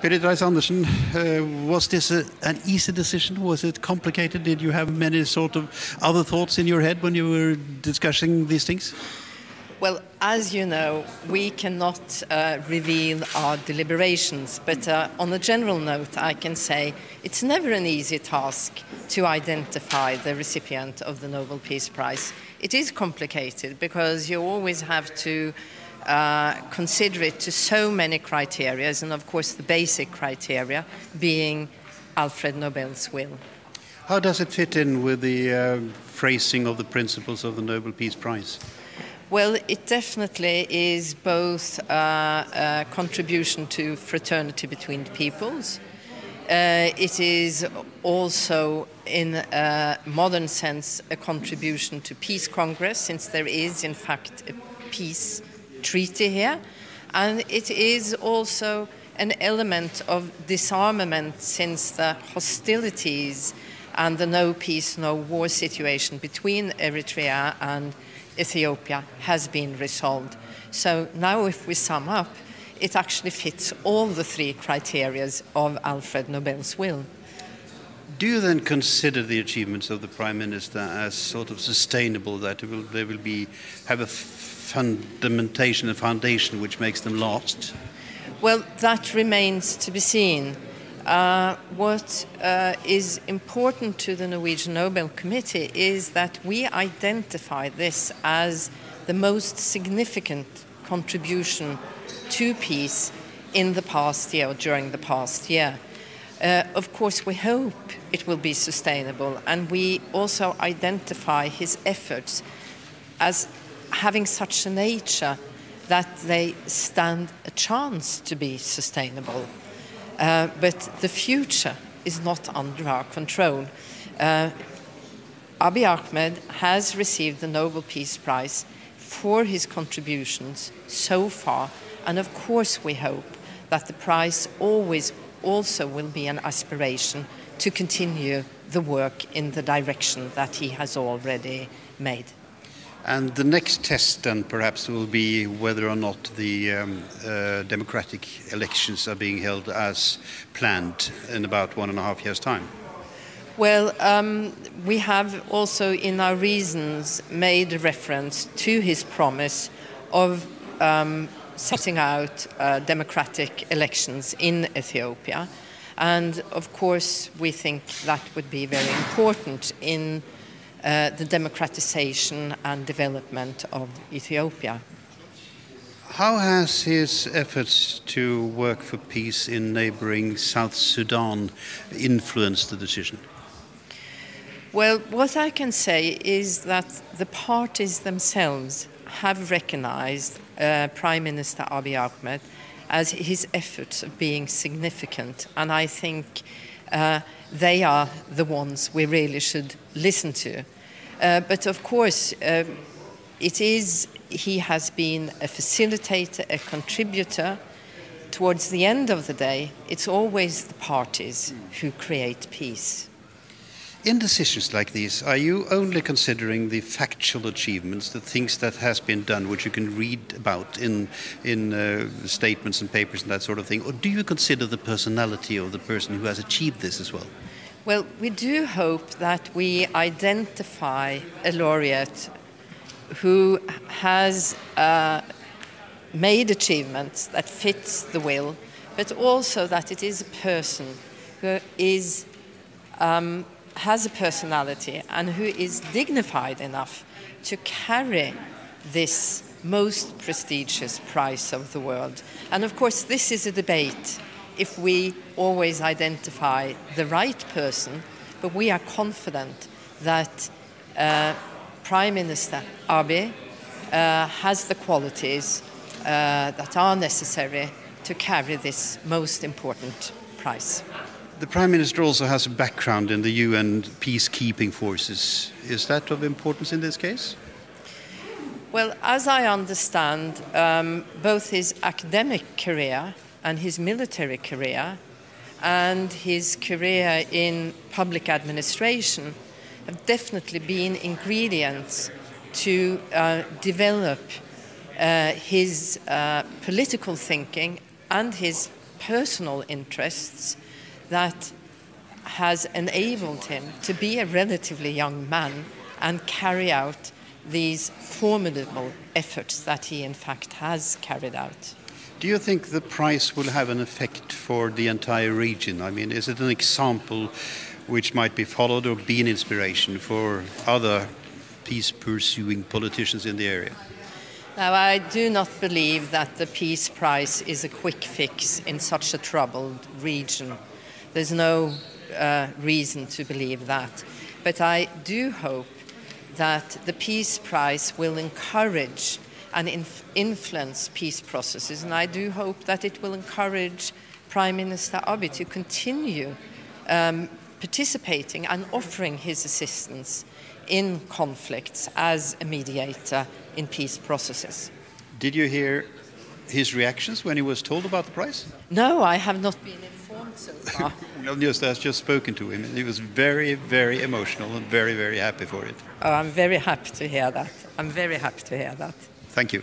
Berit Reiss-Andersen, uh, was this a, an easy decision? Was it complicated? Did you have many sort of other thoughts in your head when you were discussing these things? Well, as you know, we cannot uh, reveal our deliberations, but uh, on a general note, I can say it's never an easy task to identify the recipient of the Nobel Peace Prize. It is complicated because you always have to uh, consider it to so many criteria, and of course the basic criteria being Alfred Nobel's will. How does it fit in with the uh, phrasing of the principles of the Nobel Peace Prize? Well, it definitely is both uh, a contribution to fraternity between peoples. Uh, it is also, in a modern sense, a contribution to Peace Congress, since there is, in fact, a peace treaty here. And it is also an element of disarmament since the hostilities and the no peace, no war situation between Eritrea and Ethiopia has been resolved. So now, if we sum up, it actually fits all the three criteria of Alfred Nobel's will. Do you then consider the achievements of the Prime Minister as sort of sustainable, that will, they will be, have a fundamentation, a foundation which makes them last? Well, that remains to be seen. Uh, what uh, is important to the Norwegian Nobel Committee is that we identify this as the most significant contribution to peace in the past year or during the past year. Uh, of course, we hope it will be sustainable, and we also identify his efforts as having such a nature that they stand a chance to be sustainable. Uh, but the future is not under our control. Uh, Abiy Ahmed has received the Nobel Peace Prize for his contributions so far, and of course, we hope that the prize always also will be an aspiration to continue the work in the direction that he has already made. And the next test then perhaps will be whether or not the um, uh, democratic elections are being held as planned in about one and a half years' time. Well, um, we have also in our reasons made reference to his promise of um, setting out uh, democratic elections in Ethiopia. And of course, we think that would be very important in uh, the democratization and development of Ethiopia. How has his efforts to work for peace in neighboring South Sudan influenced the decision? Well, what I can say is that the parties themselves have recognized uh, Prime Minister Abiy Ahmed as his efforts of being significant, and I think uh, they are the ones we really should listen to. Uh, but of course, uh, it is, he has been a facilitator, a contributor. Towards the end of the day, it's always the parties who create peace. In decisions like these, are you only considering the factual achievements, the things that has been done, which you can read about in in uh, statements and papers and that sort of thing, or do you consider the personality of the person who has achieved this as well? Well, we do hope that we identify a laureate who has uh, made achievements that fits the will, but also that it is a person who is um, has a personality and who is dignified enough to carry this most prestigious prize of the world. And of course, this is a debate if we always identify the right person, but we are confident that uh, Prime Minister Abiy uh, has the qualities uh, that are necessary to carry this most important prize. The Prime Minister also has a background in the UN peacekeeping forces. Is that of importance in this case? Well, as I understand, um, both his academic career and his military career and his career in public administration have definitely been ingredients to uh, develop uh, his uh, political thinking and his personal interests that has enabled him to be a relatively young man and carry out these formidable efforts that he in fact has carried out. Do you think the prize will have an effect for the entire region? I mean, is it an example which might be followed or be an inspiration for other peace pursuing politicians in the area? Now, I do not believe that the Peace Prize is a quick fix in such a troubled region. There's no uh, reason to believe that. But I do hope that the Peace Prize will encourage and inf- influence peace processes, and I do hope that it will encourage Prime Minister Abiy to continue um, participating and offering his assistance in conflicts as a mediator in peace processes. Did you hear his reactions when he was told about the prize? No, I have not been so far. well, just spoken to him, and he was very, very emotional and very, very happy for it. Oh, I'm very happy to hear that. I'm very happy to hear that. Thank you.